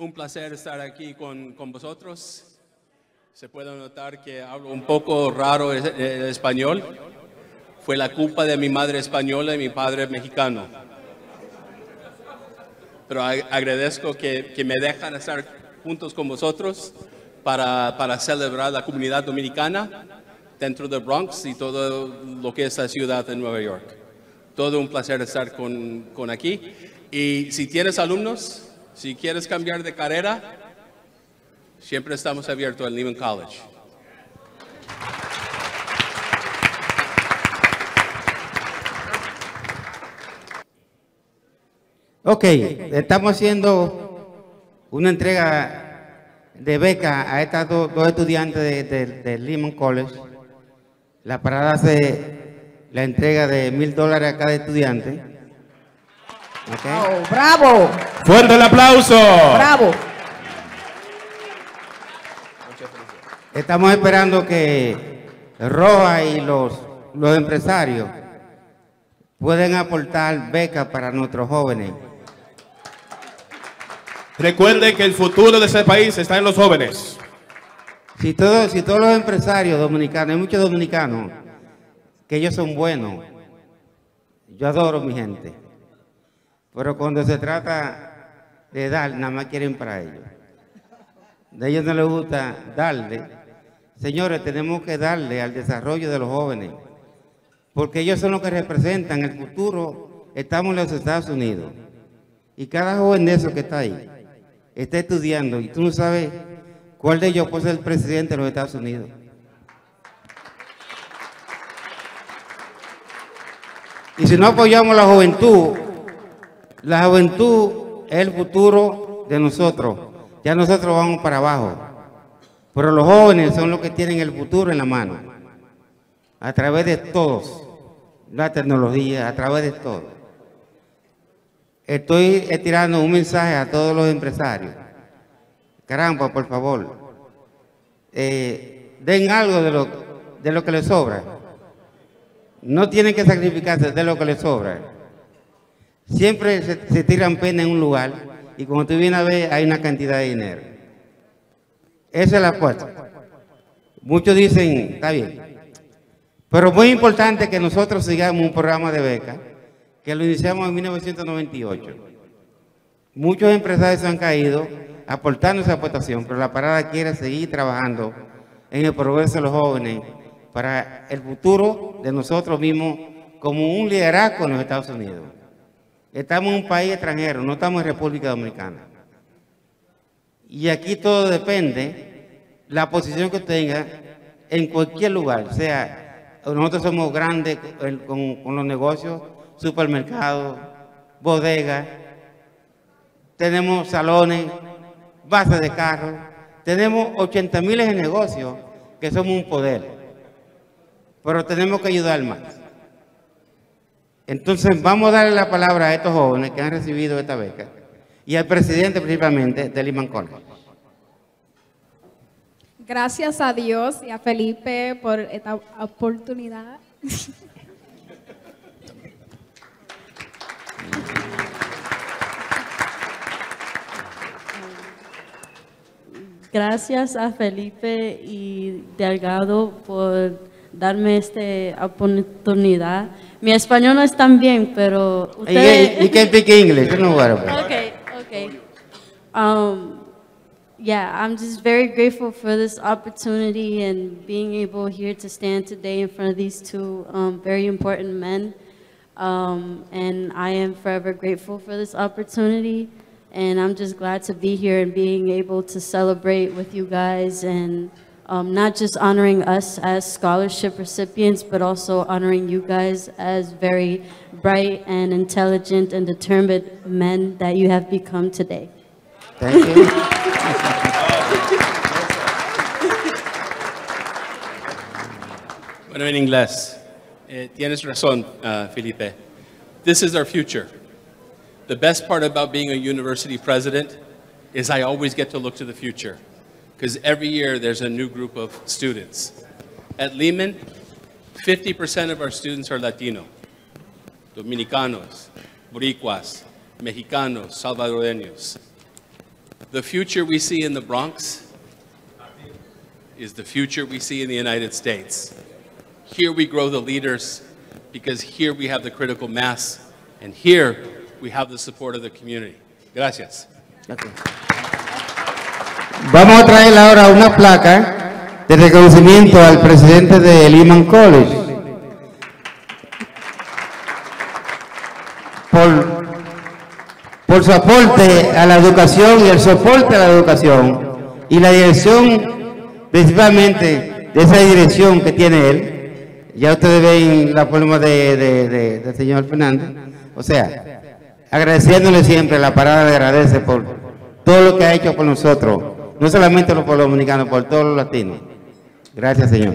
Un placer estar aquí con, con vosotros. Se puede notar que hablo un poco raro el, español. Fue la culpa de mi madre española y mi padre mexicano. Pero ag- agradezco que, que me dejan estar juntos con vosotros para, para celebrar la comunidad dominicana dentro de Bronx y todo lo que es la ciudad de Nueva York. Todo un placer estar con, con aquí. Y si tienes alumnos, si quieres cambiar de carrera, siempre estamos abiertos al Lehman College. Ok, estamos haciendo una entrega de beca a estos dos, dos estudiantes de, de- de Lehman College. La parada hace la entrega de mil dólares a cada estudiante. Oh, ¡Bravo! Fuerte el aplauso. ¡Bravo! Estamos esperando que Roja y los, los empresarios pueden aportar becas para nuestros jóvenes. Recuerden que el futuro de ese país está en los jóvenes. Si, todos si todos los empresarios dominicanos, hay muchos dominicanos que ellos son buenos, yo adoro mi gente, pero cuando se trata de dar, nada más quieren para ellos. De ellos no les gusta darle. Señores, tenemos que darle al desarrollo de los jóvenes, porque ellos son los que representan el futuro. Estamos en los Estados Unidos y cada joven de esos que está ahí está estudiando y tú no sabes cuál de ellos puede ser el presidente de los Estados Unidos. Y si no apoyamos a la juventud, la juventud es el futuro de nosotros. Ya nosotros vamos para abajo. Pero los jóvenes son los que tienen el futuro en la mano. A través de todos. La tecnología, a través de todo. Estoy tirando un mensaje a todos los empresarios. Caramba, por favor. eh, den algo de lo, de lo que les sobra. No tienen que sacrificarse de lo que les sobra. Siempre se, tiran pena en un lugar y cuando tú vienes a ver hay una cantidad de dinero. Esa es la fuerza. Muchos dicen, está bien. Pero muy importante que nosotros sigamos un programa de beca que lo iniciamos en 1998. Muchos empresarios han caído aportando esa aportación, pero la parada quiere seguir trabajando en el progreso de los jóvenes para el futuro de nosotros mismos como un liderazgo en los Estados Unidos. Estamos en un país extranjero, no estamos en República Dominicana. Y aquí todo depende la posición que tenga en cualquier lugar, sea nosotros somos grandes con, con- los negocios, supermercados, bodegas, tenemos salones, bases de carros, tenemos 80 miles de negocios que somos un poder, pero tenemos que ayudar más. Entonces vamos a darle la palabra a estos jóvenes que han recibido esta beca y al presidente principalmente de Lehman College. Gracias a Dios y a Felipe por esta oportunidad. Gracias a Felipe y Delgado por darme esta oportunidad. Mi español no es tan bien, pero hey, you can speak English, don't worry about it. Okay, okay. Um, yeah, I'm just very grateful for this opportunity and being able here to stand today in front of these two um, very important men. Um, and I am forever grateful for this opportunity. And I'm just glad to be here and being able to celebrate with you guys and um, not just honoring us as scholarship recipients, but also honoring you guys as very bright and intelligent and determined men that you have become today. Thank you. Bueno, en inglés. Eh, tienes razón, uh, Felipe. This is our future. The best part about being a university president is I always get to look to the future because every year there's a new group of students. At Lehman, 50% of our students are Latino, Dominicanos, Boricuas, Mexicanos, Salvadoreños. The future we see in the Bronx is the future we see in the United States. Here we grow the leaders because here we have the critical mass and here we have the support of the community. Gracias. Ok. Vamos a traer ahora una placa de reconocimiento al presidente de Lehman College por, su aporte a la educación y el soporte a la educación y la dirección, principalmente de esa dirección que tiene él. Ya ustedes ven la forma de, de- de- del señor Fernández. O sea, agradeciéndole siempre, la parada le agradece por todo lo que ha hecho por nosotros, no solamente por los dominicanos, por todos los latinos. Gracias, señor.